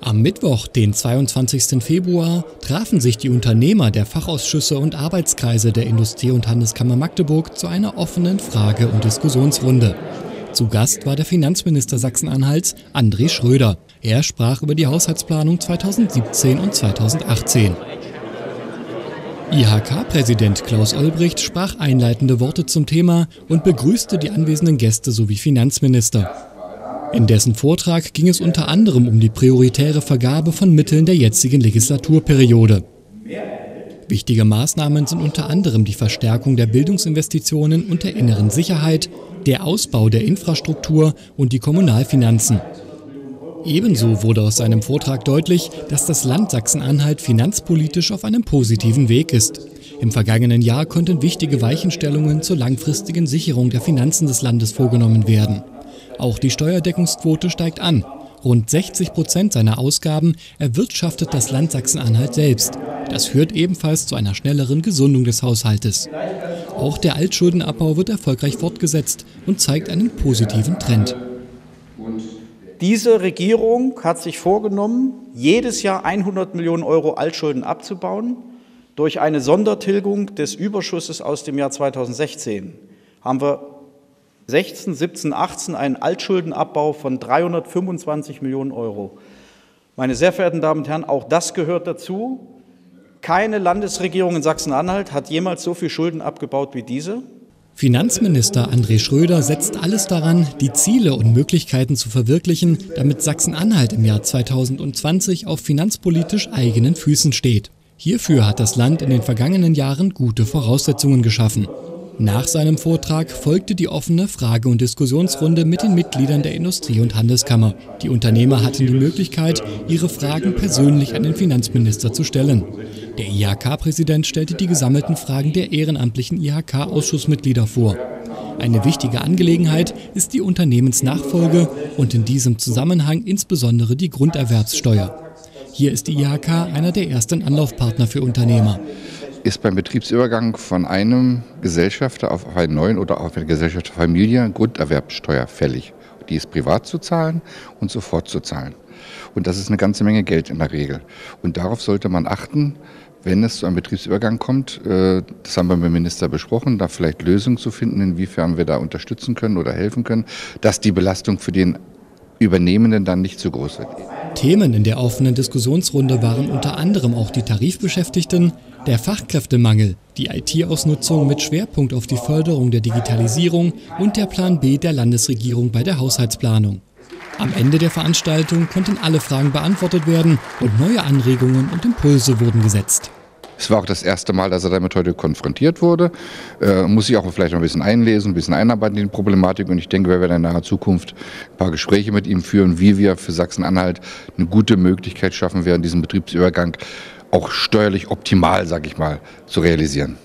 Am Mittwoch, den 22. Februar, trafen sich die Unternehmer der Fachausschüsse und Arbeitskreise der Industrie- und Handelskammer Magdeburg zu einer offenen Frage- und Diskussionsrunde. Zu Gast war der Finanzminister Sachsen-Anhalts, André Schröder. Er sprach über die Haushaltsplanung 2017 und 2018. IHK-Präsident Klaus Olbricht sprach einleitende Worte zum Thema und begrüßte die anwesenden Gäste sowie Finanzminister. In dessen Vortrag ging es unter anderem um die prioritäre Vergabe von Mitteln der jetzigen Legislaturperiode. Wichtige Maßnahmen sind unter anderem die Verstärkung der Bildungsinvestitionen und der inneren Sicherheit, der Ausbau der Infrastruktur und die Kommunalfinanzen. Ebenso wurde aus seinem Vortrag deutlich, dass das Land Sachsen-Anhalt finanzpolitisch auf einem positiven Weg ist. Im vergangenen Jahr konnten wichtige Weichenstellungen zur langfristigen Sicherung der Finanzen des Landes vorgenommen werden. Auch die Steuerdeckungsquote steigt an. Rund 60 Prozent seiner Ausgaben erwirtschaftet das Land Sachsen-Anhalt selbst. Das führt ebenfalls zu einer schnelleren Gesundung des Haushaltes. Auch der Altschuldenabbau wird erfolgreich fortgesetzt und zeigt einen positiven Trend. Diese Regierung hat sich vorgenommen, jedes Jahr 100 Millionen Euro Altschulden abzubauen. Durch eine Sondertilgung des Überschusses aus dem Jahr 2016 haben wir 16, 17, 18 einen Altschuldenabbau von 325 Millionen Euro. Meine sehr verehrten Damen und Herren, auch das gehört dazu. Keine Landesregierung in Sachsen-Anhalt hat jemals so viel Schulden abgebaut wie diese. Finanzminister André Schröder setzt alles daran, die Ziele und Möglichkeiten zu verwirklichen, damit Sachsen-Anhalt im Jahr 2020 auf finanzpolitisch eigenen Füßen steht. Hierfür hat das Land in den vergangenen Jahren gute Voraussetzungen geschaffen. Nach seinem Vortrag folgte die offene Frage- und Diskussionsrunde mit den Mitgliedern der Industrie- und Handelskammer. Die Unternehmer hatten die Möglichkeit, ihre Fragen persönlich an den Finanzminister zu stellen. Der IHK-Präsident stellte die gesammelten Fragen der ehrenamtlichen IHK-Ausschussmitglieder vor. Eine wichtige Angelegenheit ist die Unternehmensnachfolge und in diesem Zusammenhang insbesondere die Grunderwerbssteuer. Hier ist die IHK einer der ersten Anlaufpartner für Unternehmer ist beim Betriebsübergang von einem Gesellschafter auf einen neuen oder auf eine Gesellschafterfamilie Grunderwerbsteuer fällig. Die ist privat zu zahlen und sofort zu zahlen. Und das ist eine ganze Menge Geld in der Regel. Und darauf sollte man achten, wenn es zu einem Betriebsübergang kommt. Äh, das haben wir mit dem Minister besprochen, da vielleicht Lösungen zu finden, inwiefern wir da unterstützen können oder helfen können, dass die Belastung für den Übernehmenden dann nicht zu groß wird. Themen in der offenen Diskussionsrunde waren unter anderem auch die Tarifbeschäftigten, der Fachkräftemangel, die IT-Ausnutzung mit Schwerpunkt auf die Förderung der Digitalisierung und der Plan B der Landesregierung bei der Haushaltsplanung. Am Ende der Veranstaltung konnten alle Fragen beantwortet werden und neue Anregungen und Impulse wurden gesetzt. Es war auch das erste Mal, dass er damit heute konfrontiert wurde. Äh, muss sich auch vielleicht noch ein bisschen einlesen, ein bisschen einarbeiten in die Problematik. Und ich denke, wir werden in naher Zukunft ein paar Gespräche mit ihm führen, wie wir für Sachsen-Anhalt eine gute Möglichkeit schaffen werden, diesen Betriebsübergang auch steuerlich optimal, sage ich mal, zu realisieren.